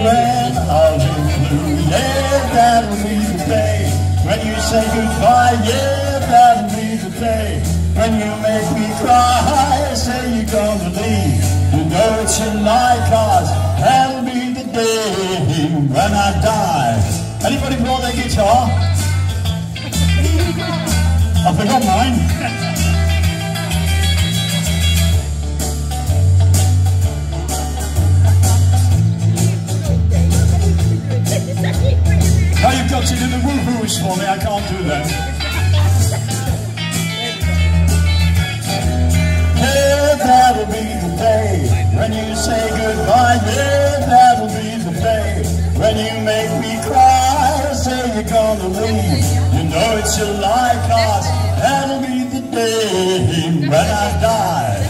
be blue. Yeah, that'll be the day when you say goodbye. Yeah, that'll be the day when you make me cry. Say you're gonna leave. You know it's in my cause. That'll be the day when I die. Anybody blow their guitar? I forgot mine. For me, I can't do that. Yeah, that'll be the day when you say goodbye. Yeah, that'll be the day when you make me cry. Say you're gonna leave. You know it's lie, cause that'll be the day when I die.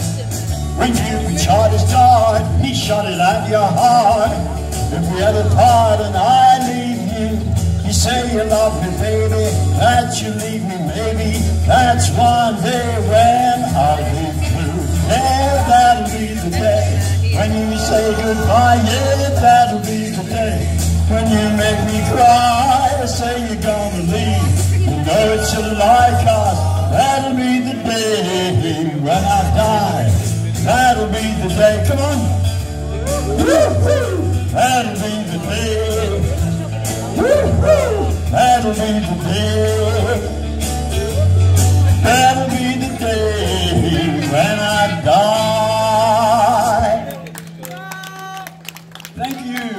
When you shot his dart, he shot it at your heart. If we a part and I that you leave me, maybe. That's one day when I'll be through. Yeah, that'll be the day when you say goodbye. Yeah, that'll be the day when you make me cry. Say you're gonna leave. You know it's a lie, cause that'll be the day when I die. That'll be the day. Come on. Woo-hoo! That'll be the day. That'll be the day when I die. Thank you.